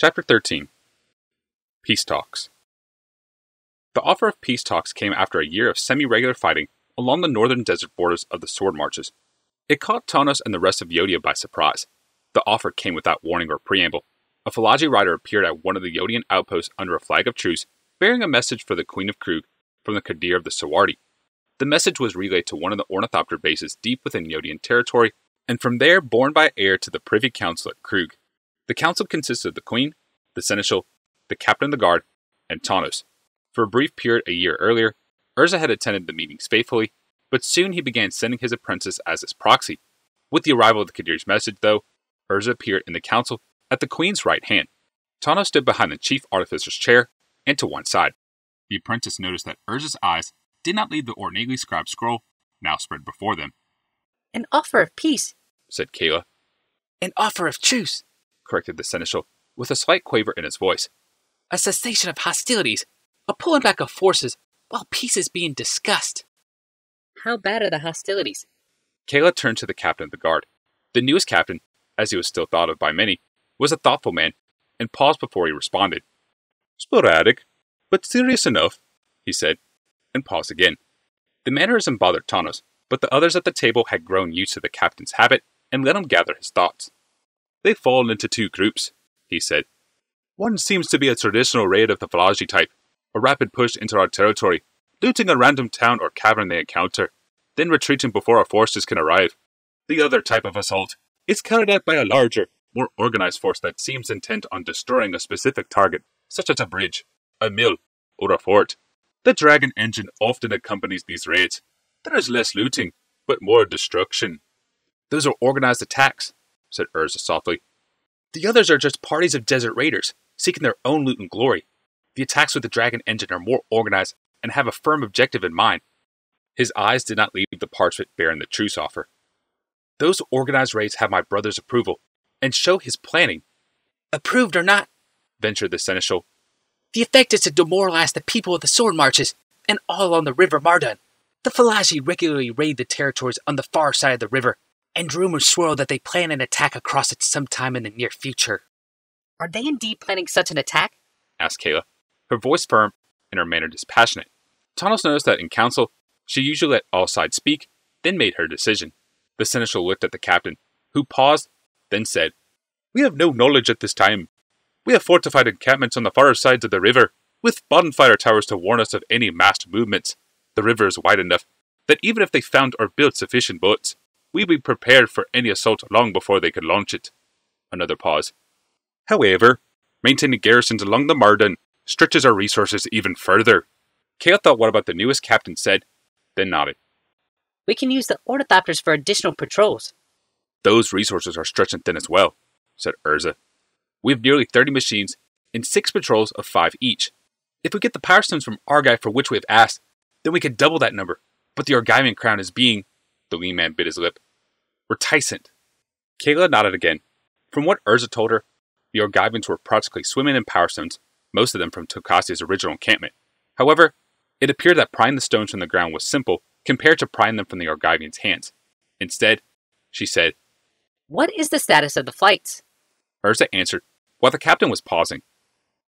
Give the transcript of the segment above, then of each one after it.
Chapter 13 Peace Talks The offer of peace talks came after a year of semi regular fighting along the northern desert borders of the Sword Marches. It caught Tawnos and the rest of Yotia by surprise. The offer came without warning or preamble. A Falaji rider appeared at one of the Yotian outposts under a flag of truce, bearing a message for the Queen of Kroog from the Kadir of the Suwwardi. The message was relayed to one of the ornithopter bases deep within Yotian territory, and from there borne by air to the Privy Council at Kroog. The council consisted of the Queen, the Seneschal, the Captain of the Guard, and Tawnos. For a brief period a year earlier, Urza had attended the meetings faithfully, but soon he began sending his apprentice as his proxy. With the arrival of the Kadir's message, though, Urza appeared in the council at the Queen's right hand. Tanos stood behind the chief artificer's chair and to one side. The apprentice noticed that Urza's eyes did not leave the ornately scribed scroll now spread before them. An offer of peace, said Kayla. An offer of truce, corrected the seneschal, with a slight quaver in his voice. A cessation of hostilities, a pulling back of forces while peace is being discussed. How bad are the hostilities? Kayla turned to the captain of the guard. The newest captain, as he was still thought of by many, was a thoughtful man, and paused before he responded. Sporadic, but serious enough, he said, and paused again. The mannerism bothered Tanos, but the others at the table had grown used to the captain's habit and let him gather his thoughts. They fall into two groups, he said. One seems to be a traditional raid of the Falaji type, a rapid push into our territory, looting a random town or cavern they encounter, then retreating before our forces can arrive. The other type of assault is carried out by a larger, more organized force that seems intent on destroying a specific target, such as a bridge, a mill, or a fort. The Dragon engine often accompanies these raids. There is less looting, but more destruction. Those are organized attacks, said Urza softly. The others are just parties of desert raiders, seeking their own loot and glory. The attacks with the Dragon engine are more organized and have a firm objective in mind. His eyes did not leave the parchment bearing the truce offer. Those organized raids have my brother's approval and show his planning. Approved or not, ventured the seneschal, the effect is to demoralize the people of the sword marches and all along the river Mardun. The Falaji regularly raid the territories on the far side of the river, and rumors swirl that they plan an attack across it sometime in the near future. Are they indeed planning such an attack? asked Kayla, her voice firm and her manner dispassionate. Tawnos noticed that in council, she usually let all sides speak, then made her decision. The seneschal looked at the captain, who paused, then said, We have no knowledge at this time. We have fortified encampments on the far sides of the river, with bonfire towers to warn us of any massed movements. The river is wide enough that even if they found or built sufficient boats, we'd be prepared for any assault long before they could launch it. Another pause. However, maintaining garrisons along the Mardun stretches our resources even further. Kayla thought what about the newest captain said, then nodded. We can use the ornithopters for additional patrols. Those resources are stretching thin as well, said Urza. We have nearly 30 machines and six patrols of five each. If we get the power stones from Argive for which we have asked, then we could double that number. But the Argivian crown is being, the lean man bit his lip, reticent. Kayla nodded again. From what Urza told her, the Argivians were practically swimming in power stones, most of them from Tocasia's original encampment. However, it appeared that prying the stones from the ground was simple compared to prying them from the Argivians' hands. Instead, she said, What is the status of the flights? Urza answered while the captain was pausing.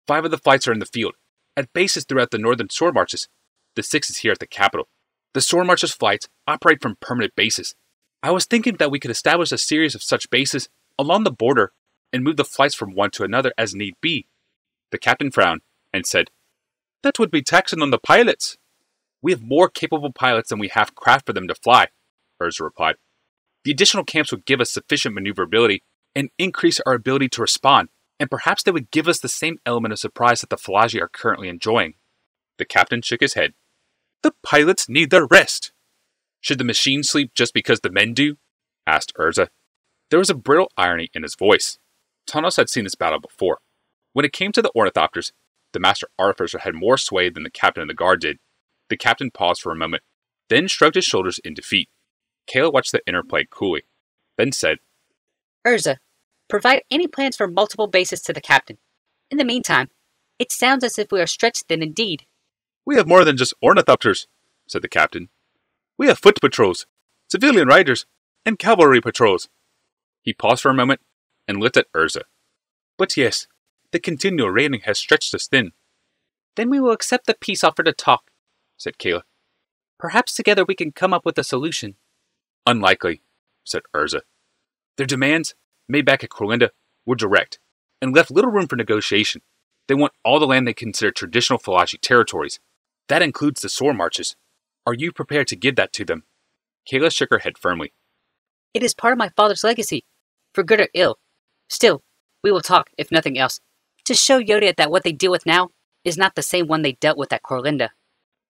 Five of the flights are in the field, at bases throughout the northern sword marches. The sixth is here at the capital. The sword marches flights operate from permanent bases. I was thinking that we could establish a series of such bases along the border and move the flights from one to another as need be. The captain frowned and said, That would be taxing on the pilots. We have more capable pilots than we have craft for them to fly, Urza replied. The additional camps would give us sufficient maneuverability and increase our ability to respond, and perhaps they would give us the same element of surprise that the Falaji are currently enjoying. The captain shook his head. The pilots need their rest. Should the machine sleep just because the men do? asked Urza. There was a brittle irony in his voice. Tawnos had seen this battle before. When it came to the ornithopters, the master artificer had more sway than the captain of the guard did. The captain paused for a moment, then shrugged his shoulders in defeat. Kayla watched the interplay coolly, then said, Urza, provide any plans for multiple bases to the captain. In the meantime, it sounds as if we are stretched thin indeed. We have more than just ornithopters, said the captain. We have foot patrols, civilian riders, and cavalry patrols. He paused for a moment and looked at Urza. But yes, The continual raiding has stretched us thin. Then we will accept the peace offer to talk, said Kayla. Perhaps together we can come up with a solution. Unlikely, said Urza. Their demands, made back at Korlinda, were direct and left little room for negotiation. They want all the land they consider traditional Falaji territories. That includes the Sword Marches. Are you prepared to give that to them? Kayla shook her head firmly. It is part of my father's legacy, for good or ill. Still, we will talk, if nothing else, to show Yotia that what they deal with now is not the same one they dealt with at Korlinda.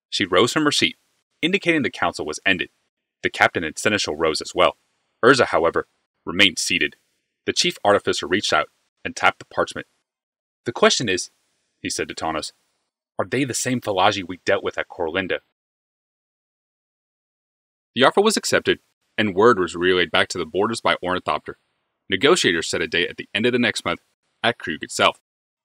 She rose from her seat, indicating the council was ended. The captain and seneschal rose as well. Urza, however, remained seated. The chief artificer reached out and tapped the parchment. The question is, he said to Tawnos, are they the same Falaji we dealt with at Korlinda? The offer was accepted, and word was relayed back to the borders by Ornithopter. Negotiators set a date at the end of the next month at Kroog itself.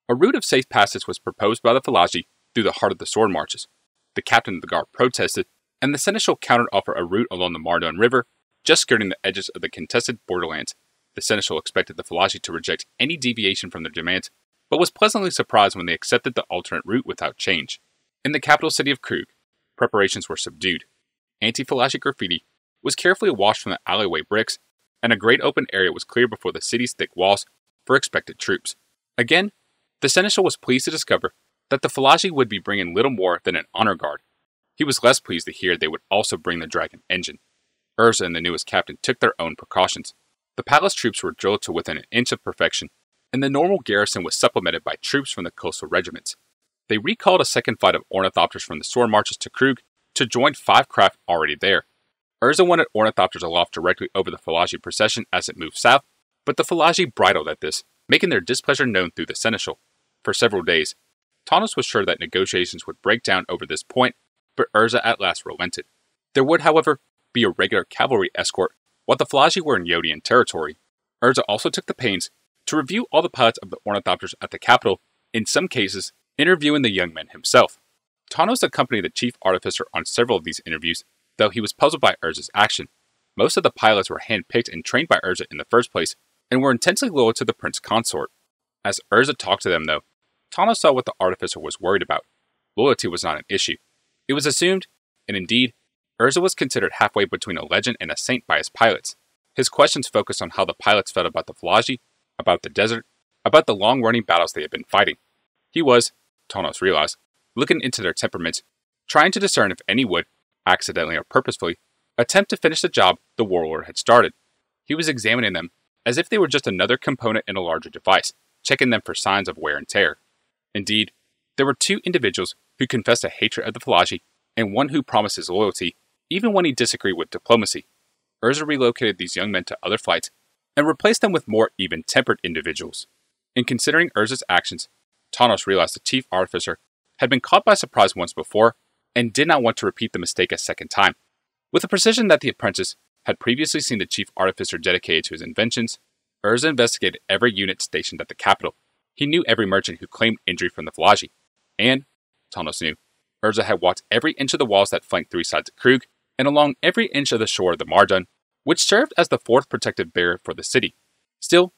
A route of safe passage was proposed by the Falaji through the heart of the sword marches. The captain of the guard protested, and the seneschal countered-offered a route along the Mardun River, just skirting the edges of the contested borderlands. The seneschal expected the Falaji to reject any deviation from their demands, but was pleasantly surprised when they accepted the alternate route without change. In the capital city of Kroog, preparations were subdued. Anti-Falaji graffiti was carefully washed from the alleyway bricks, and a great open area was cleared before the city's thick walls for expected troops. Again, the seneschal was pleased to discover that the Falaji would be bringing little more than an honor guard. He was less pleased to hear they would also bring the Dragon engine. Urza and the newest captain took their own precautions. The palace troops were drilled to within an inch of perfection, and the normal garrison was supplemented by troops from the coastal regiments. They recalled a second flight of ornithopters from the sword marches to Kroog to join five craft already there. Urza wanted ornithopters aloft directly over the Falaji procession as it moved south, but the Falaji bridled at this, making their displeasure known through the seneschal. For several days, Tawnos was sure that negotiations would break down over this point, but Urza at last relented. There would, however, be a regular cavalry escort while the Falaji were in Yotian territory. Urza also took the pains to review all the pilots of the ornithopters at the capital, in some cases, interviewing the young man himself. Tawnos accompanied the chief artificer on several of these interviews, though he was puzzled by Urza's action. Most of the pilots were handpicked and trained by Urza in the first place, and were intensely loyal to the prince consort. As Urza talked to them, though, Tawnos saw what the artificer was worried about. Loyalty was not an issue. It was assumed, and indeed, Urza was considered halfway between a legend and a saint by his pilots. His questions focused on how the pilots felt about the Falaji, about the desert, about the long running battles they had been fighting. He was, Tawnos realized, looking into their temperaments, trying to discern if any would, accidentally or purposefully, attempt to finish the job the warlord had started. He was examining them as if they were just another component in a larger device, checking them for signs of wear and tear. Indeed, there were two individuals who confessed a hatred of the Falaji and one who promised his loyalty even when he disagreed with diplomacy. Urza relocated these young men to other flights and replaced them with more even tempered individuals. In considering Urza's actions, Tawnos realized the chief artificer had been caught by surprise once before and did not want to repeat the mistake a second time. With the precision that the apprentice had previously seen the chief artificer dedicated to his inventions, Urza investigated every unit stationed at the capital. He knew every merchant who claimed injury from the Falaji, and, Tawnos knew, Urza had walked every inch of the walls that flanked three sides of Kroog and along every inch of the shore of the Mardun, which served as the fourth protective barrier for the city. Still,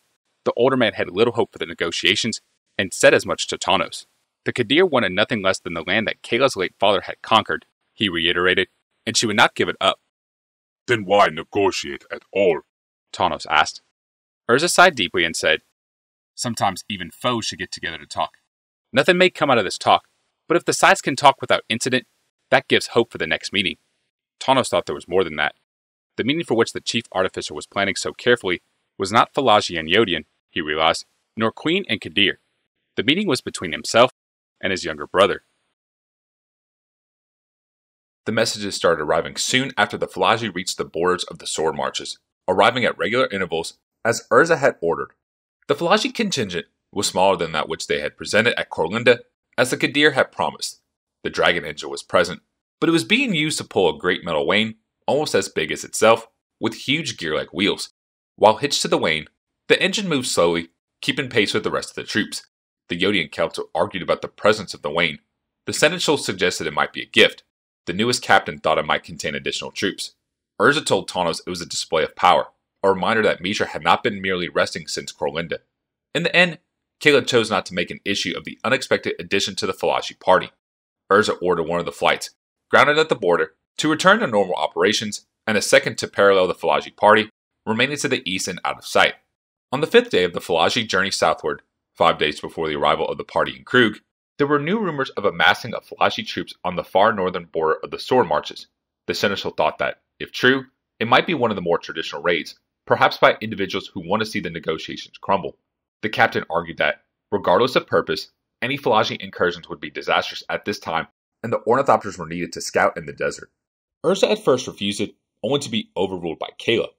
the older man had little hope for the negotiations and said as much to Tawnos. The Kadir wanted nothing less than the land that Kayla's late father had conquered, he reiterated, and she would not give it up. Then why negotiate at all? Tawnos asked. Urza sighed deeply and said, Sometimes even foes should get together to talk. Nothing may come out of this talk, but if the sides can talk without incident, that gives hope for the next meeting. Tawnos thought there was more than that. The meeting for which the chief artificer was planning so carefully was not Falaji and Yotian, he realized, nor Queen and Kadir. The meeting was between himself and his younger brother. The messages started arriving soon after the Falaji reached the borders of the sword marches, arriving at regular intervals as Urza had ordered. The Falaji contingent was smaller than that which they had presented at Korlinda, as the Kadir had promised. The dragon engine was present, but it was being used to pull a great metal wain, almost as big as itself, with huge gear like wheels. While hitched to the wain, the engine moved slowly, keeping pace with the rest of the troops. The Yotian council argued about the presence of the wain. The seneschal suggested it might be a gift. The newest captain thought it might contain additional troops. Urza told Tawnos it was a display of power, a reminder that Mishra had not been merely resting since Korlinda. In the end, Kayla chose not to make an issue of the unexpected addition to the Falaji party. Urza ordered one of the flights, grounded at the border, to return to normal operations, and a second to parallel the Falaji party, remaining to the east and out of sight. On the fifth day of the Falaji journey southward, five days before the arrival of the party in Kroog, there were new rumors of amassing of Falaji troops on the far northern border of the sword marches. The seneschal thought that, if true, it might be one of the more traditional raids, perhaps by individuals who want to see the negotiations crumble. The captain argued that, regardless of purpose, any Falaji incursions would be disastrous at this time, and the ornithopters were needed to scout in the desert. Urza at first refused it, only to be overruled by Kayla.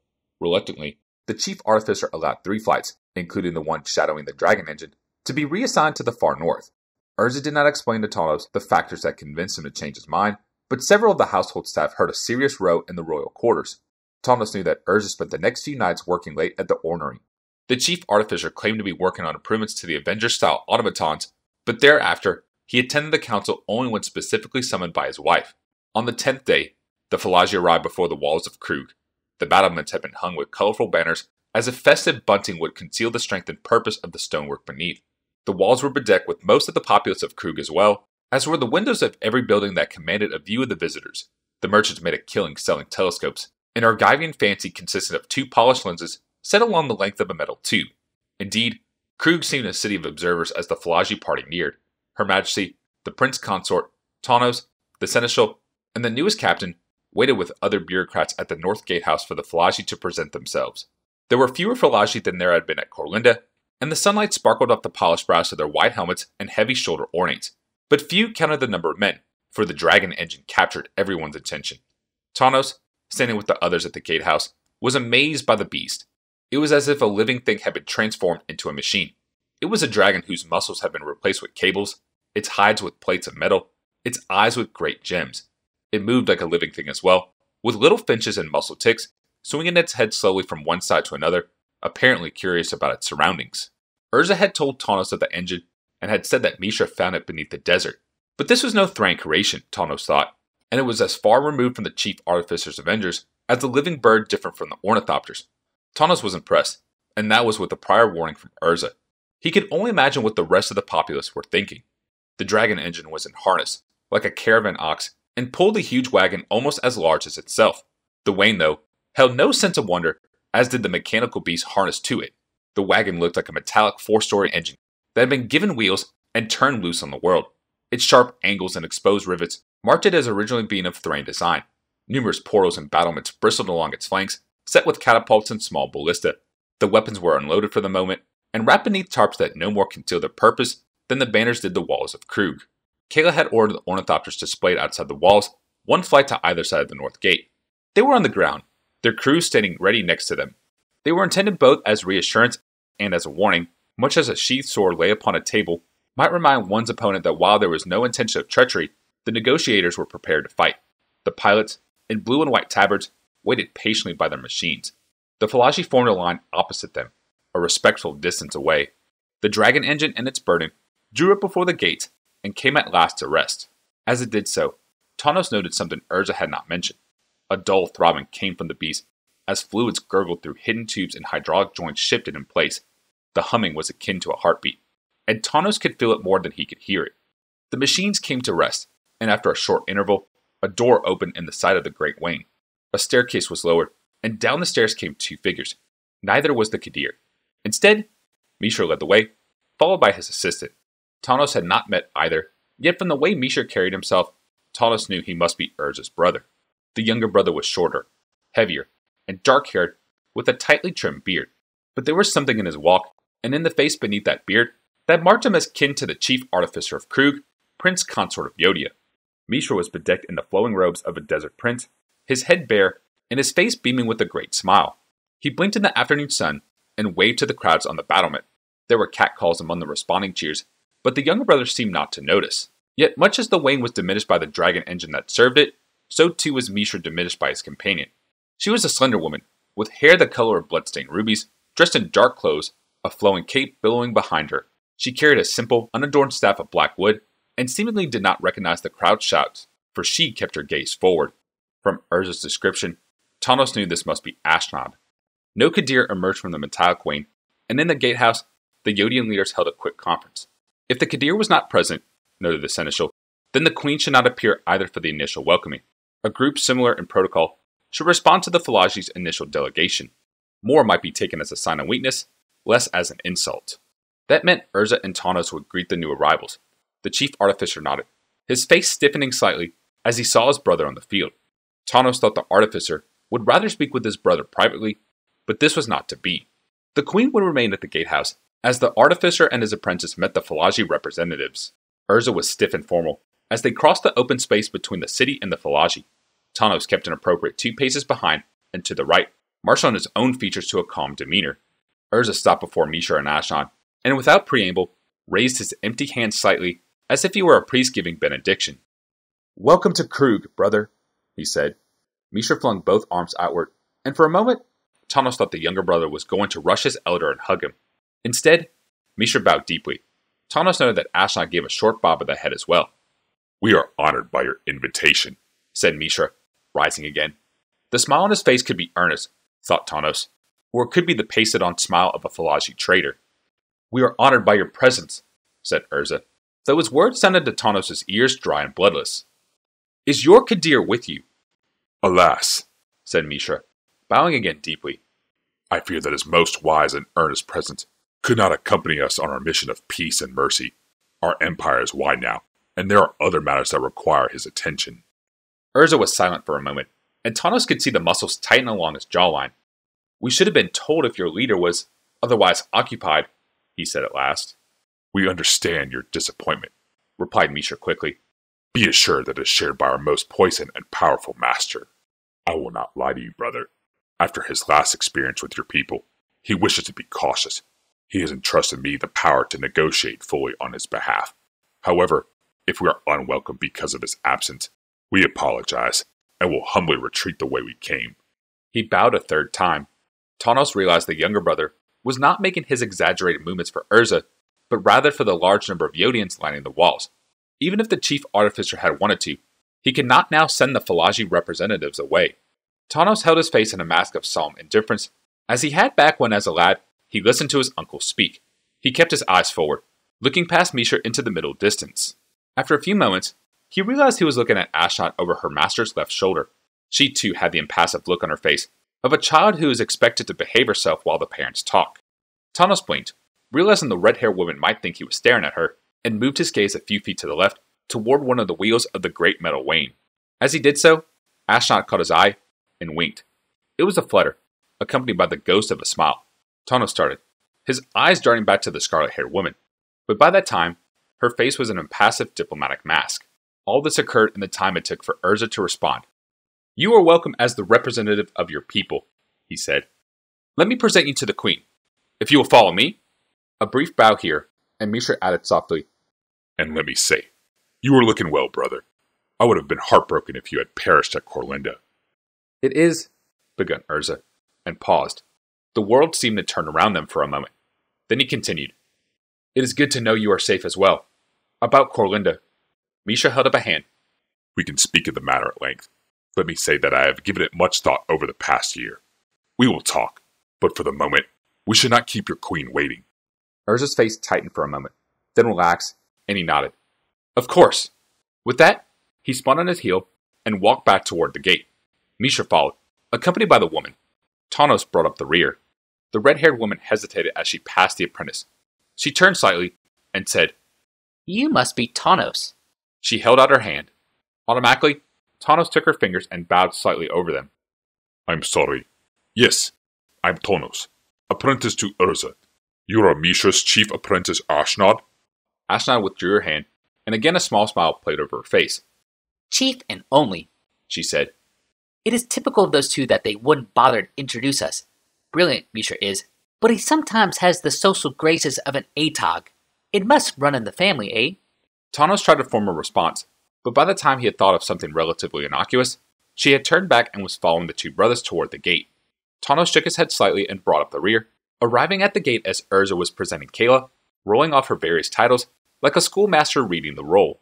Reluctantly, the chief artificer allowed three flights, including the one shadowing the Dragon engine, to be reassigned to the far north. Urza did not explain to Tawnos the factors that convinced him to change his mind, but several of the household staff heard a serious row in the royal quarters. Tawnos knew that Urza spent the next few nights working late at the ornery. The chief artificer claimed to be working on improvements to the Avenger style automatons, but thereafter, he attended the council only when specifically summoned by his wife. On the tenth day, the Falaji arrived before the walls of Kroog. The battlements had been hung with colorful banners, as if festive bunting would conceal the strength and purpose of the stonework beneath. The walls were bedecked with most of the populace of Kroog as well, as were the windows of every building that commanded a view of the visitors. The merchants made a killing selling telescopes. An Argivian fancy consisted of two polished lenses set along the length of a metal tube. Indeed, Kroog seemed a city of observers as the Falaji party neared. Her Majesty, the Prince Consort, Tawnos, the Seneschal, and the newest captain waited with other bureaucrats at the North Gatehouse for the Falaji to present themselves. There were fewer Falaji than there had been at Korlinda, and the sunlight sparkled off the polished brass of their wide helmets and heavy shoulder ornaments. But few counted the number of men, for the dragon engine captured everyone's attention. Tawnos, standing with the others at the gatehouse, was amazed by the beast. It was as if a living thing had been transformed into a machine. It was a dragon whose muscles had been replaced with cables, its hides with plates of metal, its eyes with great gems. It moved like a living thing as well, with little finches and muscle ticks, swinging its head slowly from one side to another, apparently curious about its surroundings. Urza had told Tawnos of the engine and had said that Mishra found it beneath the desert. But this was no Thran creation, Tawnos thought, and it was as far removed from the chief artificer's Avengers as the living bird different from the ornithopters. Tawnos was impressed, and that was with the prior warning from Urza. He could only imagine what the rest of the populace were thinking. The dragon engine was in harness, like a caravan ox, and pulled a huge wagon almost as large as itself. The wain, though, held no sense of wonder, as did the mechanical beast harnessed to it. The wagon looked like a metallic four story engine that had been given wheels and turned loose on the world. Its sharp angles and exposed rivets marked it as originally being of Thran design. Numerous portals and battlements bristled along its flanks, set with catapults and small ballista. The weapons were unloaded for the moment and wrapped beneath tarps that no more concealed their purpose than the banners did the walls of Kroog. Kayla had ordered the ornithopters displayed outside the walls, one flight to either side of the north gate. They were on the ground, their crews standing ready next to them. They were intended both as reassurance and as a warning, much as a sheathed sword lay upon a table might remind one's opponent that while there was no intention of treachery, the negotiators were prepared to fight. The pilots, in blue and white tabards, waited patiently by their machines. The Falaji formed a line opposite them, a respectful distance away. The dragon engine and its burden drew up before the gates and came at last to rest. As it did so, Tawnos noted something Urza had not mentioned. A dull throbbing came from the beast as fluids gurgled through hidden tubes and hydraulic joints shifted in place. The humming was akin to a heartbeat, and Tawnos could feel it more than he could hear it. The machines came to rest, and after a short interval, a door opened in the side of the great wing. A staircase was lowered, and down the stairs came two figures. Neither was the Kadir. Instead, Mishra led the way, followed by his assistant. Tawnos had not met either, yet from the way Mishra carried himself, Tawnos knew he must be Urza's brother. The younger brother was shorter, heavier, and dark haired, with a tightly trimmed beard. But there was something in his walk, and in the face beneath that beard, that marked him as kin to the chief artificer of Kroog, Prince Consort of Yotia. Mishra was bedecked in the flowing robes of a desert prince, his head bare, and his face beaming with a great smile. He blinked in the afternoon sun and waved to the crowds on the battlement. There were catcalls among the responding cheers, but the younger brother seemed not to notice. Yet, much as the wain was diminished by the dragon engine that served it, so too was Mishra diminished by his companion. She was a slender woman, with hair the color of bloodstained rubies, dressed in dark clothes, a flowing cape billowing behind her. She carried a simple, unadorned staff of black wood, and seemingly did not recognize the crowd's shouts, for she kept her gaze forward. From Urza's description, Tawnos knew this must be Ashnod. No Kadir emerged from the metallic wain, and in the gatehouse, the Yotian leaders held a quick conference. If the Kadir was not present, noted the seneschal, then the queen should not appear either for the initial welcoming. A group similar in protocol should respond to the Falaji's initial delegation. More might be taken as a sign of weakness, less as an insult. That meant Urza and Tawnos would greet the new arrivals. The chief artificer nodded, his face stiffening slightly as he saw his brother on the field. Tawnos thought the artificer would rather speak with his brother privately, but this was not to be. The queen would remain at the gatehouse as the artificer and his apprentice met the Falaji representatives. Urza was stiff and formal as they crossed the open space between the city and the Falaji. Tawnos kept an appropriate two paces behind and to the right, marshaling his own features to a calm demeanor. Urza stopped before Mishra and Ashnod, and without preamble, raised his empty hand slightly as if he were a priest giving benediction. Welcome to Kroog, brother, he said. Mishra flung both arms outward, and for a moment, Tawnos thought the younger brother was going to rush his elder and hug him. Instead, Mishra bowed deeply. Tawnos noted that Ashnod gave a short bob of the head as well. We are honored by your invitation, said Mishra, rising again. The smile on his face could be earnest, thought Tawnos, or it could be the pasted on smile of a Falaji trader. We are honored by your presence, said Urza, though his words sounded to Tawnos' ears dry and bloodless. Is your Kadir with you? Alas, said Mishra, bowing again deeply. I fear that his most wise and earnest presence could not accompany us on our mission of peace and mercy. Our empire is wide now, and there are other matters that require his attention. Urza was silent for a moment, and Tawnos could see the muscles tighten along his jawline. We should have been told if your leader was otherwise occupied, he said at last. We understand your disappointment, replied Mishra quickly. Be assured that it is shared by our most poisoned and powerful master. I will not lie to you, brother. After his last experience with your people, he wishes to be cautious. He has entrusted me the power to negotiate fully on his behalf. However, if we are unwelcome because of his absence, we apologize and will humbly retreat the way we came. He bowed a third time. Tawnos realized the younger brother was not making his exaggerated movements for Urza, but rather for the large number of Yotians lining the walls. Even if the chief artificer had wanted to, he could not now send the Falaji representatives away. Tawnos held his face in a mask of solemn indifference, as he had back when, as a lad, he listened to his uncle speak. He kept his eyes forward, looking past Mishra into the middle distance. After a few moments, he realized he was looking at Ashnod over her master's left shoulder. She too had the impassive look on her face of a child who is expected to behave herself while the parents talk. Tawnos blinked, realizing the red haired woman might think he was staring at her, and moved his gaze a few feet to the left toward one of the wheels of the great metal wain. As he did so, Ashnod caught his eye and winked. It was a flutter, accompanied by the ghost of a smile. Tawnos started, his eyes darting back to the scarlet haired woman. But by that time, her face was an impassive diplomatic mask. All this occurred in the time it took for Urza to respond. You are welcome as the representative of your people, he said. Let me present you to the queen. If you will follow me. A brief bow here, and Mishra added softly, And let me say, you are looking well, brother. I would have been heartbroken if you had perished at Korlinda. It is, began Urza, and paused. The world seemed to turn around them for a moment. Then he continued, It is good to know you are safe as well. About Korlinda. Mishra held up a hand. We can speak of the matter at length. Let me say that I have given it much thought over the past year. We will talk, but for the moment, we should not keep your queen waiting. Urza's face tightened for a moment, then relaxed, and he nodded. Of course. With that, he spun on his heel and walked back toward the gate. Mishra followed, accompanied by the woman. Tawnos brought up the rear. The red haired woman hesitated as she passed the apprentice. She turned slightly and said, You must be Tawnos. She held out her hand. Automatically, Tawnos took her fingers and bowed slightly over them. I'm sorry. Yes, I'm Tawnos, apprentice to Urza. You are Mishra's chief apprentice, Ashnod? Ashnod withdrew her hand, and again a small smile played over her face. Chief and only, she said. It is typical of those two that they wouldn't bother to introduce us. Brilliant, Mishra is, but he sometimes has the social graces of an Atog. It must run in the family, eh? Tawnos tried to form a response, but by the time he had thought of something relatively innocuous, she had turned back and was following the two brothers toward the gate. Tawnos shook his head slightly and brought up the rear, arriving at the gate as Urza was presenting Kayla, rolling off her various titles like a schoolmaster reading the roll.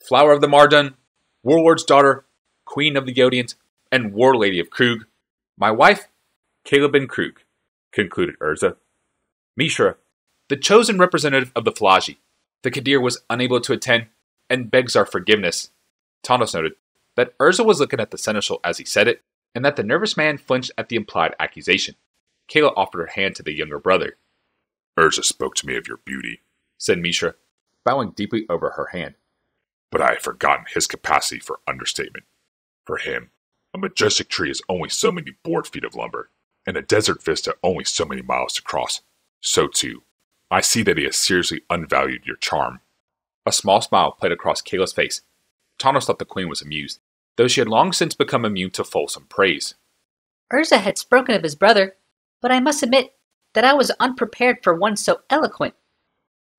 Flower of the Mardun, Warlord's daughter, Queen of the Yotians, and War Lady of Kroog. My wife, Kayla bin Kroog, concluded Urza. Mishra, the chosen representative of the Falaji. The Kadir was unable to attend and begs our forgiveness. Tawnos noted that Urza was looking at the seneschal as he said it, and that the nervous man flinched at the implied accusation. Kayla offered her hand to the younger brother. Urza spoke to me of your beauty, said Mishra, bowing deeply over her hand. But I have forgotten his capacity for understatement. For him, a majestic tree is only so many board feet of lumber, and a desert vista only so many miles to cross. So too, I see that he has seriously unvalued your charm. A small smile played across Kayla's face. Tawnos thought the queen was amused, though she had long since become immune to fulsome praise. Urza had spoken of his brother, but I must admit that I was unprepared for one so eloquent.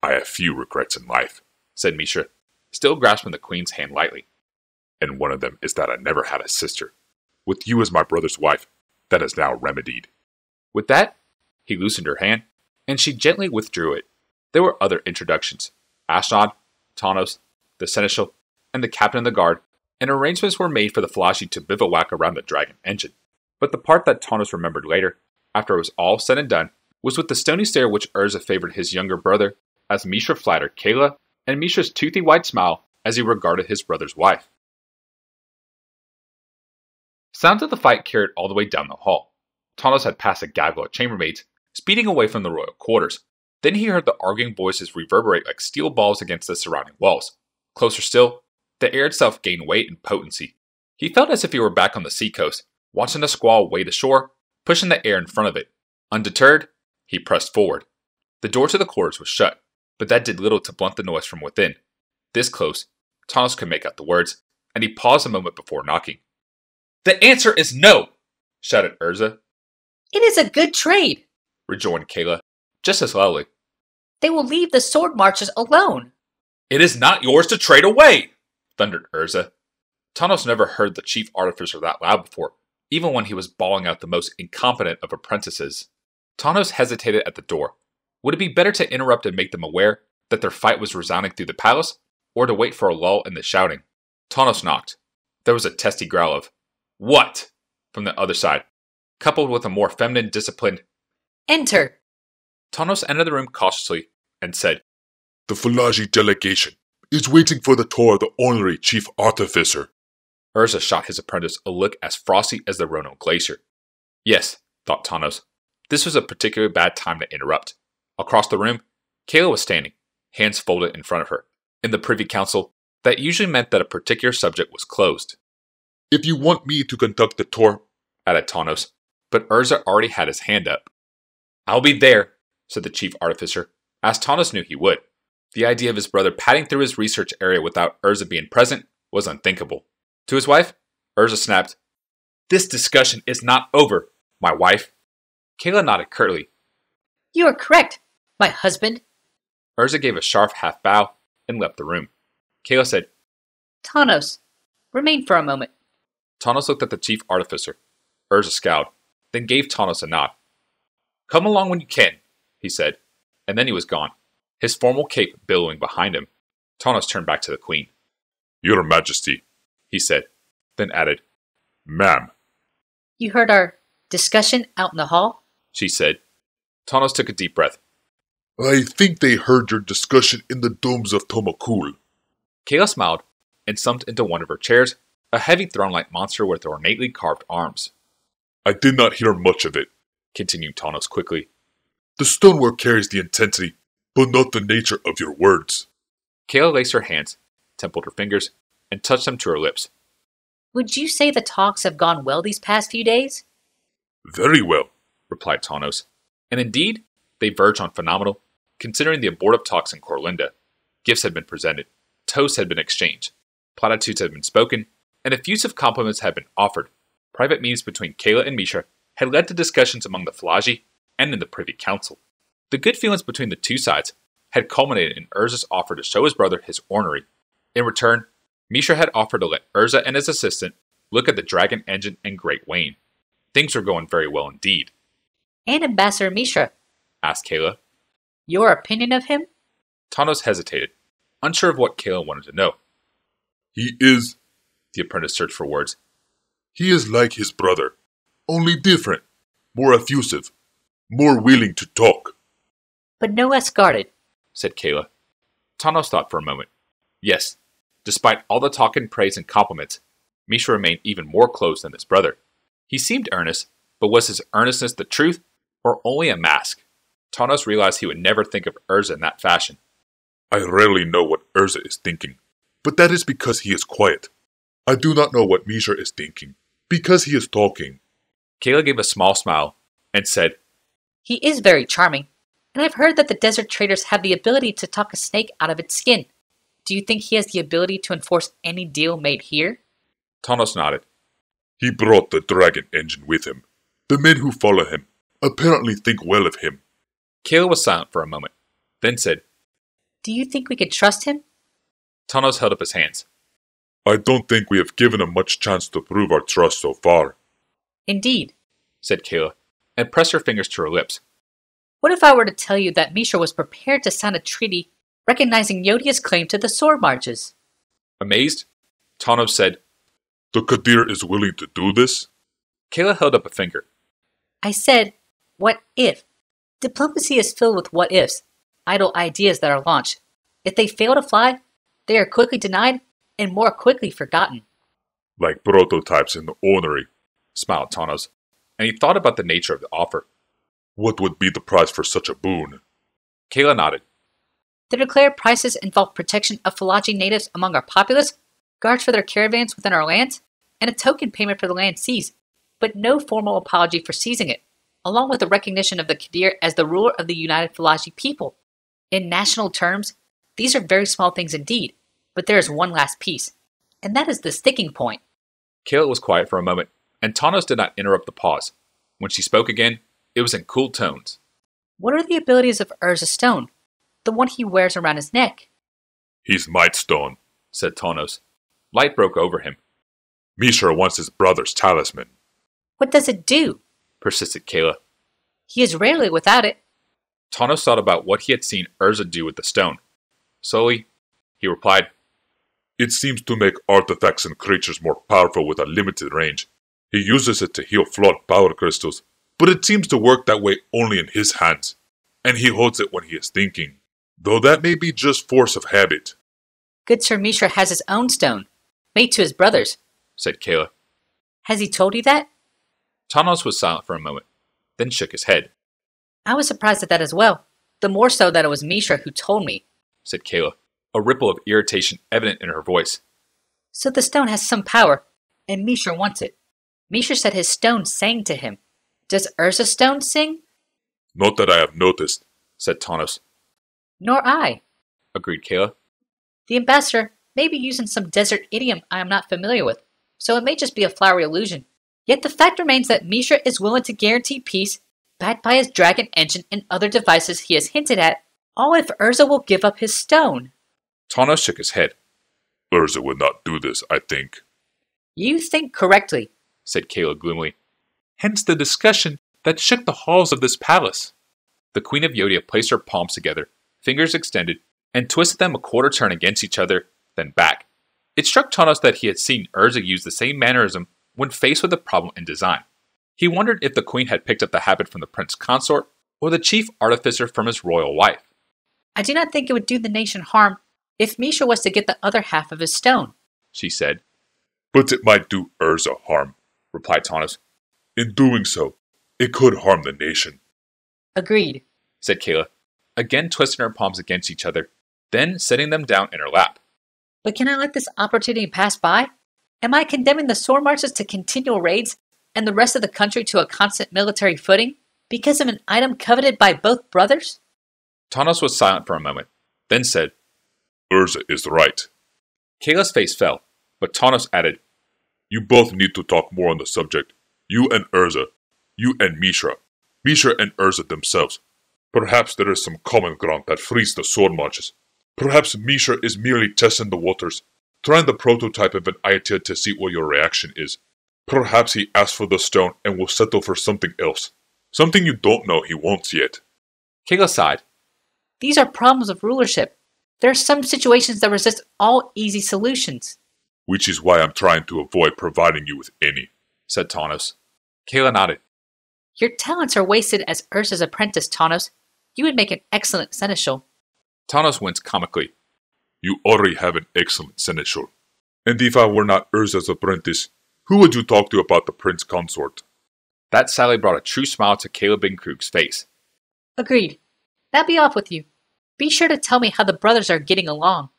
I have few regrets in life, said Mishra, still grasping the queen's hand lightly. And one of them is that I never had a sister. With you as my brother's wife, that is now remedied. With that, he loosened her hand, and she gently withdrew it. There were other introductions Ashnod, Tawnos, the seneschal, and the captain of the guard, and arrangements were made for the Falaji to bivouac around the dragon engine. But the part that Tawnos remembered later, after it was all said and done, was with the stony stare which Urza favored his younger brother, as Mishra flattered Kayla, and Mishra's toothy white smile as he regarded his brother's wife. Sounds of the fight carried all the way down the hall. Tawnos had passed a gaggle of chambermaids, speeding away from the royal quarters. Then he heard the arguing voices reverberate like steel balls against the surrounding walls. Closer still, the air itself gained weight and potency. He felt as if he were back on the seacoast, watching the squall wade ashore, pushing the air in front of it. Undeterred, he pressed forward. The door to the quarters was shut, but that did little to blunt the noise from within. This close, Tawnos could make out the words, and he paused a moment before knocking. The answer is no, shouted Urza. It is a good trade, rejoined Kayla, just as loudly. They will leave the sword marches alone. It is not yours to trade away, thundered Urza. Tawnos never heard the chief artificer that loud before, even when he was bawling out the most incompetent of apprentices. Tawnos hesitated at the door. Would it be better to interrupt and make them aware that their fight was resounding through the palace, or to wait for a lull in the shouting? Tawnos knocked. There was a testy growl of, what? From the other side, coupled with a more feminine, disciplined, Enter. Tawnos entered the room cautiously and said, The Falaji delegation is waiting for the tour of the honorary chief artificer. Urza shot his apprentice a look as frosty as the Ronom glacier. Yes, thought Tawnos. This was a particularly bad time to interrupt. Across the room, Kayla was standing, hands folded in front of her. In the Privy Council, that usually meant that a particular subject was closed. If you want me to conduct the tour, added Tawnos, but Urza already had his hand up. I'll be there, said the chief artificer, as Tawnos knew he would. The idea of his brother padding through his research area without Urza being present was unthinkable. To his wife, Urza snapped, This discussion is not over, my wife. Kayla nodded curtly. You are correct, my husband. Urza gave a sharp half bow and left the room. Kayla said, Tawnos, remain for a moment. Tawnos looked at the chief artificer. Urza scowled, then gave Tawnos a nod. Come along when you can, he said, and then he was gone, his formal cape billowing behind him. Tawnos turned back to the queen. Your Majesty, he said, then added, Ma'am. You heard our discussion out in the hall? She said. Tawnos took a deep breath. I think they heard your discussion in the domes of Tomakul. Kayla smiled and slumped into one of her chairs, a heavy throne like monster with ornately carved arms. I did not hear much of it, continued Tawnos quickly. The stonework carries the intensity, but not the nature of your words. Kayla laced her hands, templed her fingers, and touched them to her lips. Would you say the talks have gone well these past few days? Very well, replied Tawnos. And indeed, they verged on phenomenal, considering the abortive talks in Korlinda. Gifts had been presented, toasts had been exchanged, platitudes had been spoken, and effusive compliments had been offered. Private meetings between Kayla and Mishra had led to discussions among the Falaji and in the Privy Council. The good feelings between the two sides had culminated in Urza's offer to show his brother his ornery. In return, Mishra had offered to let Urza and his assistant look at the Dragon Engine and Great Wain. Things were going very well indeed. And Ambassador Mishra? asked Kayla. Your opinion of him? Tawnos hesitated, unsure of what Kayla wanted to know. He is. The apprentice searched for words. He is like his brother, only different, more effusive, more willing to talk. but no less guarded. said Kayla. Tawnos thought for a moment. Yes, despite all the talk and praise and compliments, Mishra remained even more close than his brother. He seemed earnest, but was his earnestness the truth, or only a mask? Tawnos realized he would never think of Urza in that fashion. I rarely know what Urza is thinking, but that is because he is quiet. I do not know what Mishra is thinking, because he is talking. Kayla gave a small smile and said, He is very charming, and I've heard that the desert traders have the ability to talk a snake out of its skin. Do you think he has the ability to enforce any deal made here? Tawnos nodded. He brought the dragon engine with him. The men who follow him apparently think well of him. Kayla was silent for a moment, then said, Do you think we could trust him? Tawnos held up his hands. I don't think we have given him much chance to prove our trust so far. Indeed. said Kayla, and pressed her fingers to her lips. What if I were to tell you that Mishra was prepared to sign a treaty recognizing Yotia's claim to the sword marches? Amazed, Tawnos said, The Kadir is willing to do this? Kayla held up a finger. I said, what if? Diplomacy is filled with what ifs, idle ideas that are launched. If they fail to fly, they are quickly denied and more quickly forgotten. Like prototypes in the ornery. smiled Tawnos, and he thought about the nature of the offer. What would be the price for such a boon? Kayla nodded. The declared prices involve protection of Falaji natives among our populace, guards for their caravans within our lands, and a token payment for the land seized, but no formal apology for seizing it, along with the recognition of the Kadir as the ruler of the united Falaji people. In national terms, these are very small things indeed, but there is one last piece, and that is the sticking point. Kayla was quiet for a moment, and Tawnos did not interrupt the pause. When she spoke again, it was in cool tones. What are the abilities of Urza Stone, the one he wears around his neck? He's Might Stone. said Tawnos. Light broke over him. Mishra wants his brother's talisman. What does it do? persisted Kayla. He is rarely without it. Tanos thought about what he had seen Urza do with the stone. Slowly, he replied, It seems to make artifacts and creatures more powerful with a limited range. He uses it to heal flawed power crystals, but it seems to work that way only in his hands, and he holds it when he is thinking, though that may be just force of habit. Good Sir Mishra has his own stone, made to his brothers. said Kayla. Has he told you that? Tawnos was silent for a moment, then shook his head, I was surprised at that as well. The more so that it was Mishra who told me. said Kayla, a ripple of irritation evident in her voice. So the stone has some power, and Mishra wants it. Mishra said his stone sang to him. Does Urza's stone sing? Not that I have noticed. said Tawnos. Nor I. Agreed Kayla. The ambassador may be using some desert idiom I am not familiar with, so it may just be a flowery illusion. Yet the fact remains that Mishra is willing to guarantee peace, backed by his dragon engine and other devices he has hinted at, all if Urza will give up his stone. Tawnos shook his head, Urza would not do this, I think. You think correctly. said Kayla gloomily. Hence the discussion that shook the halls of this palace. The Queen of Yotia placed her palms together, fingers extended, and twisted them a quarter turn against each other, then back. It struck Tawnos that he had seen Urza use the same mannerism when faced with a problem in design. He wondered if the Queen had picked up the habit from the Prince Consort or the chief artificer from his royal wife. I do not think it would do the nation harm if Mishra was to get the other half of his stone. She said, But it might do Urza harm. replied Tawnos, In doing so, it could harm the nation. Agreed. said Kayla, again twisting her palms against each other, then setting them down in her lap. But can I let this opportunity pass by? Am I condemning the sword marches to continual raids and the rest of the country to a constant military footing because of an item coveted by both brothers? Tawnos was silent for a moment, then said, Urza is right. Kayla's face fell, but Tawnos added, You both need to talk more on the subject. You and Urza. You and Mishra. Mishra and Urza themselves. Perhaps there is some common ground that frees the sword marches. Perhaps Mishra is merely testing the waters, trying the prototype of an idea to see what your reaction is. Perhaps he asks for the stone and will settle for something else. Something you don't know he wants yet. Kayla sighed. These are problems of rulership. There are some situations that resist all easy solutions. Which is why I'm trying to avoid providing you with any. said Tawnos. Kayla nodded. Your talents are wasted as Urza's apprentice, Tawnos. You would make an excellent seneschal. Tawnos winced comically. You already have an excellent seneschal. And if I were not Urza's apprentice, who would you talk to about the prince consort? That sally brought a true smile to Kayla bin Kroog's face. Agreed. Now be off with you. Be sure to tell me how the brothers are getting along.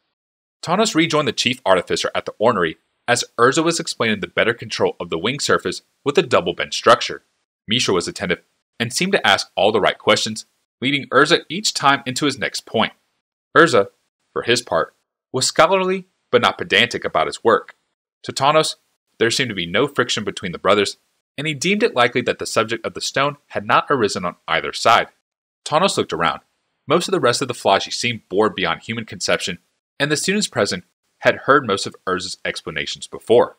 Tawnos rejoined the chief artificer at the ornery as Urza was explaining the better control of the wing surface with the double bend structure. Mishra was attentive and seemed to ask all the right questions, leading Urza each time into his next point. Urza, for his part, was scholarly but not pedantic about his work. To Tawnos, there seemed to be no friction between the brothers, and he deemed it likely that the subject of the stone had not arisen on either side. Tawnos looked around. Most of the rest of the Falaji seemed bored beyond human conception, and the students present had heard most of Urza's explanations before.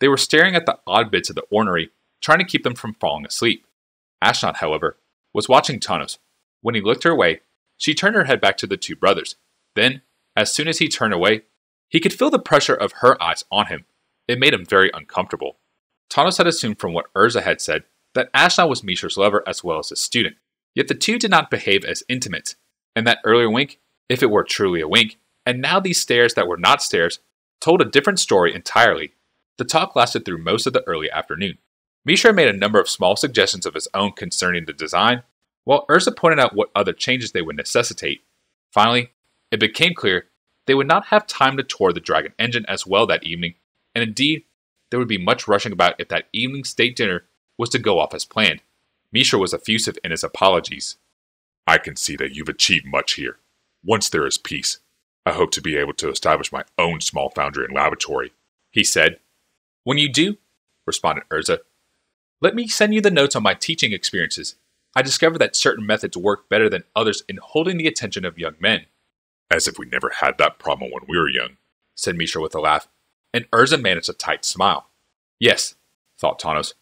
They were staring at the odd bits of the ornery, trying to keep them from falling asleep. Ashnod, however, was watching Tawnos. When he looked her way, she turned her head back to the two brothers. Then, as soon as he turned away, he could feel the pressure of her eyes on him. It made him very uncomfortable. Tawnos had assumed from what Urza had said that Ashnod was Mishra's lover as well as his student, yet the two did not behave as intimates, and that earlier wink, if it were truly a wink, and now these stares that were not stares, told a different story entirely. The talk lasted through most of the early afternoon. Mishra made a number of small suggestions of his own concerning the design, while Urza pointed out what other changes they would necessitate. Finally, it became clear they would not have time to tour the Dragon engine as well that evening, and indeed, there would be much rushing about if that evening state dinner was to go off as planned. Mishra was effusive in his apologies. I can see that you've achieved much here. Once there is peace, I hope to be able to establish my own small foundry and laboratory, he said. When you do, responded Urza, let me send you the notes on my teaching experiences. I discovered that certain methods work better than others in holding the attention of young men. As if we never had that problem when we were young, said Mishra with a laugh, and Urza managed a tight smile. Yes, thought Tawnos.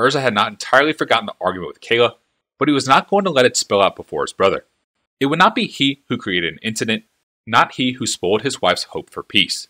Urza had not entirely forgotten the argument with Kayla, but he was not going to let it spill out before his brother. It would not be he who created an incident, not he who spoiled his wife's hope for peace.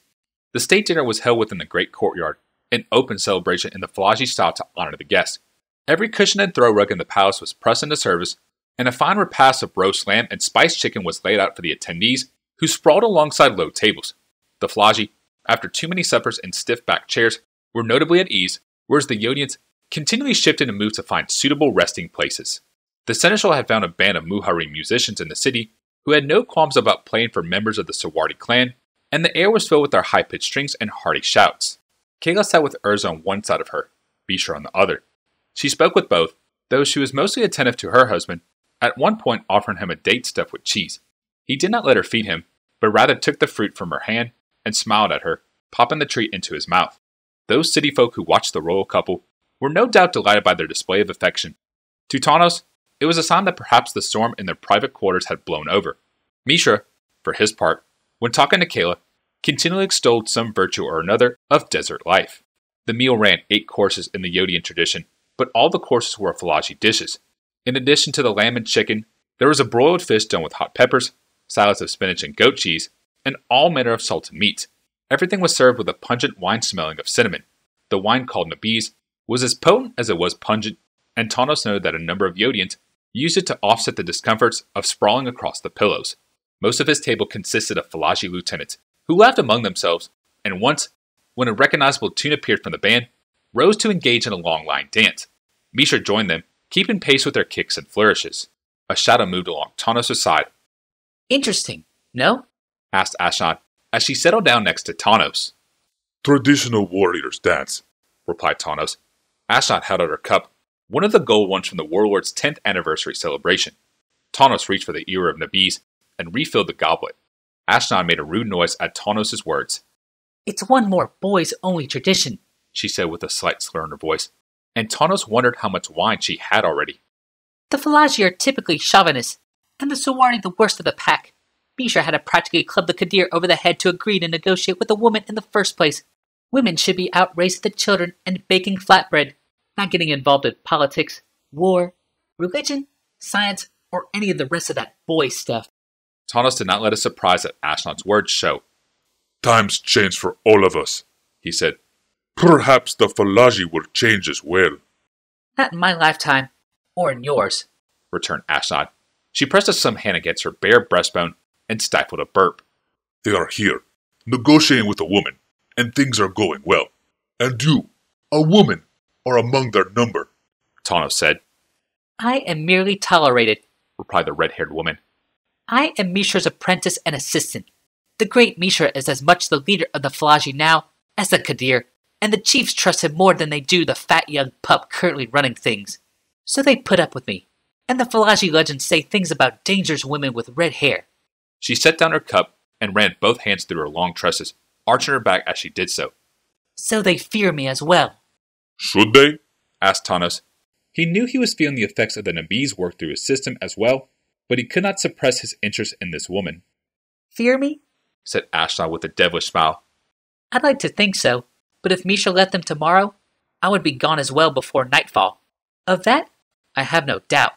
The state dinner was held within the great courtyard, an open celebration in the Falaji style to honor the guests. Every cushion and throw rug in the palace was pressed into service, and a fine repast of roast lamb and spiced chicken was laid out for the attendees, who sprawled alongside low tables. The Falaji, after too many suppers in stiff backed chairs, were notably at ease, whereas the Yotians continually shifted and moved to find suitable resting places. The Seneschal had found a band of Muhari musicians in the city who had no qualms about playing for members of the Suwwardi clan, and the air was filled with their high pitched strings and hearty shouts. Kayla sat with Urza on one side of her, Mishra on the other. She spoke with both, though she was mostly attentive to her husband, at one point offering him a date stuffed with cheese. He did not let her feed him, but rather took the fruit from her hand and smiled at her, popping the treat into his mouth. Those city folk who watched the royal couple were no doubt delighted by their display of affection. To Tawnos, it was a sign that perhaps the storm in their private quarters had blown over. Mishra, for his part, when talking to Kayla, continually extolled some virtue or another of desert life. The meal ran eight courses in the Yotian tradition, but all the courses were Falaji dishes. In addition to the lamb and chicken, there was a broiled fish done with hot peppers, salads of spinach and goat cheese, and all manner of salted meats. Everything was served with a pungent wine smelling of cinnamon. The wine called Nabiz was as potent as it was pungent, and Tawnos noted that a number of Yotians used it to offset the discomforts of sprawling across the pillows. Most of his table consisted of Falaji lieutenants, who laughed among themselves, and once, when a recognizable tune appeared from the band, rose to engage in a long line dance. Mishra joined them, keeping pace with their kicks and flourishes. A shadow moved along Tawnos' side. Interesting, no? asked Ashnod as she settled down next to Tawnos. Traditional warriors dance, replied Tawnos. Ashnod held out her cup, one of the gold ones from the warlord's 10th anniversary celebration. Tawnos reached for the ear of Nabis and refilled the goblet. Ashnod made a rude noise at Tawnos' words. It's one more boys only tradition, she said with a slight slur in her voice, and Tawnos wondered how much wine she had already. The Falaji are typically chauvinists, and the Suwwardi the worst of the pack. Mishra had to practically club the Qadir over the head to agree to negotiate with a woman in the first place. Women should be out raising the children and baking flatbread, not getting involved in politics, war, religion, science, or any of the rest of that boy stuff. Tawnos did not let his surprise at Ashnod's words show. Times change for all of us, he said. Perhaps the Falaji will change as well. Not in my lifetime, or in yours, returned Ashnod. She pressed a slim hand against her bare breastbone and stifled a burp. They are here, negotiating with a woman, and things are going well. And you, a woman, are among their number. Tawnos said, I am merely tolerated. replied the red haired woman. I am Mishra's apprentice and assistant. The great Mishra is as much the leader of the Falaji now as the Qadir, and the chiefs trust him more than they do the fat young pup currently running things. So they put up with me. And the Falaji legends say things about dangerous women with red hair. She set down her cup and ran both hands through her long tresses, arching her back as she did so. So they fear me as well. Should they? asked Tawnos. He knew he was feeling the effects of the Nabi's work through his system as well, but he could not suppress his interest in this woman, Fear me? said Ashnod with a devilish smile. I'd like to think so, but if Mishra let them tomorrow, I would be gone as well before nightfall. Of that, I have no doubt.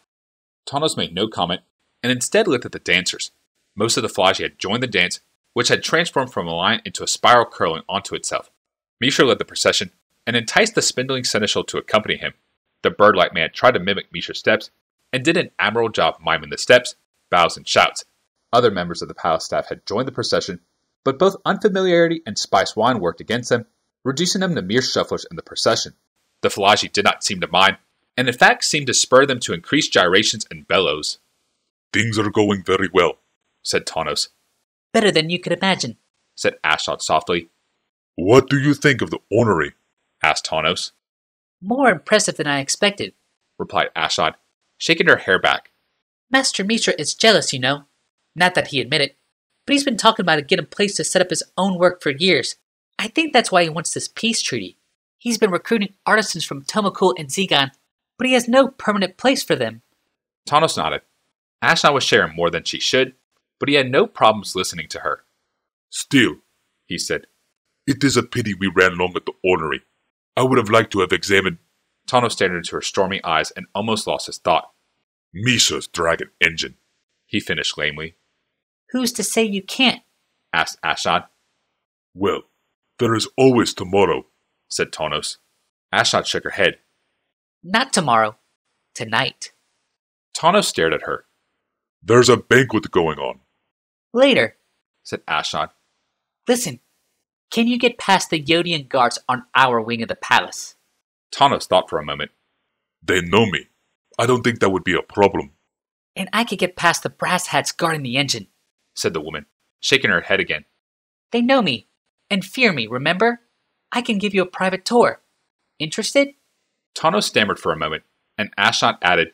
Tawnos made no comment and instead looked at the dancers. Most of the Falaji had joined the dance, which had transformed from a line into a spiral curling onto itself. Mishra led the procession and enticed the spindling seneschal to accompany him. The bird-like man tried to mimic Mishra's steps and did an admirable job miming the steps, bows, and shouts. Other members of the palace staff had joined the procession, but both unfamiliarity and spice wine worked against them, reducing them to mere shufflers in the procession. The Falaji did not seem to mind, and in fact seemed to spur them to increased gyrations and bellows, Things are going very well. said Tawnos. Better than you could imagine. said Ashnod softly. What do you think of the ornery? Asked Tawnos. More impressive than I expected. replied Ashnod, shaking her hair back. Master Mishra is jealous, you know. Not that he admit it, but he's been talking about a get a place to set up his own work for years. I think that's why he wants this peace treaty. He's been recruiting artisans from Tomakul and Zegon, but he has no permanent place for them. Tawnos nodded. Ashnod was sharing more than she should, but he had no problems listening to her. Still, He said, it is a pity we ran long with the ornery. I would have liked to have examined Tawnos stared into her stormy eyes and almost lost his thought. Mishra's dragon engine. He finished lamely, Who's to say you can't? asked Ashnod, Well, there is always tomorrow. said Tawnos. Ashnod shook her head. Not tomorrow. Tonight. Tawnos stared at her, There's a banquet going on. Later. said Ashnod. Listen. Can you get past the Yotian guards on our wing of the palace? Tawnos thought for a moment. They know me. I don't think that would be a problem. And I could get past the brass hats guarding the engine. said the woman, shaking her head again. They know me and fear me, remember? I can give you a private tour. Interested? Tawnos stammered for a moment, and Ashnod added,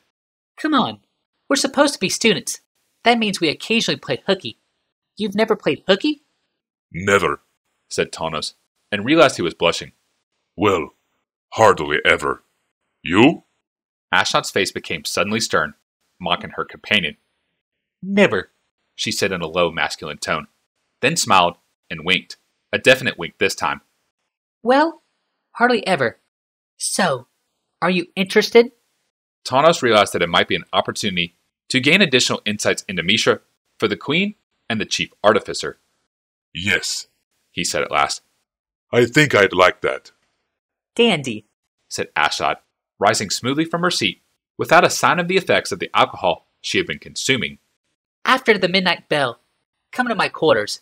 Come on. We're supposed to be students. That means we occasionally play hooky. You've never played hooky? Never. Said Tawnos, and realized he was blushing. Well, hardly ever. You? Ashnod's face became suddenly stern, mocking her companion. Never. She said in a low masculine tone, then smiled and winked, a definite wink this time. Well, hardly ever. So, are you interested? Tawnos realized that it might be an opportunity to gain additional insights into Mishra for the Queen and the Chief Artificer, Yes. He said at last, I think I'd like that. Dandy. said Ashnod, rising smoothly from her seat without a sign of the effects of the alcohol she had been consuming. After the midnight bell, come to my quarters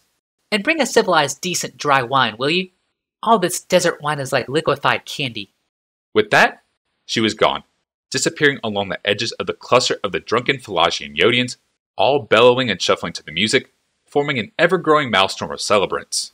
and bring a civilized, decent dry wine, will you? All this desert wine is like liquefied candy. With that, she was gone, disappearing along the edges of the cluster of the drunken Falagian Yotians, all bellowing and shuffling to the music, forming an ever growing maelstrom of celebrants.